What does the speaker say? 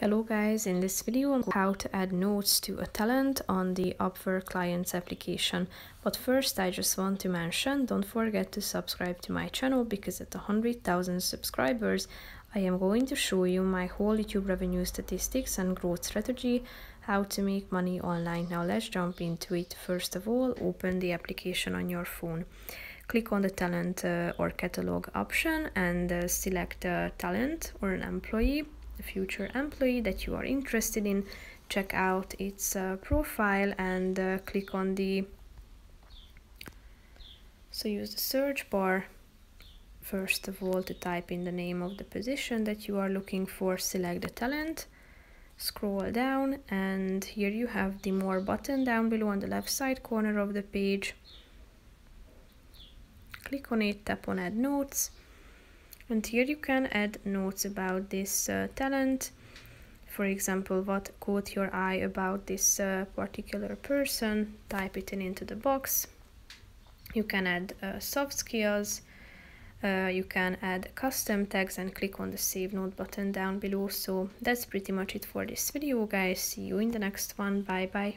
Hello guys, in this video on how to add notes to a talent on the Upwork clients application. But first I just want to mention, don't forget to subscribe to my channel because at 100,000 subscribers I am going to show you my whole YouTube revenue statistics and growth strategy, how to make money online. Now let's jump into it. First of all, open the application on your phone. Click on the talent uh, or catalog option and uh, select a talent or an employee the future employee that you are interested in check out its uh, profile and uh, click on the so use the search bar. First of all to type in the name of the position that you are looking for select the talent scroll down and here you have the more button down below on the left side corner of the page. Click on it tap on add notes and here you can add notes about this uh, talent. For example what caught your eye about this uh, particular person? Type it in into the box. You can add uh, soft skills. Uh, you can add custom tags and click on the save note button down below. So that's pretty much it for this video guys. See you in the next one. Bye bye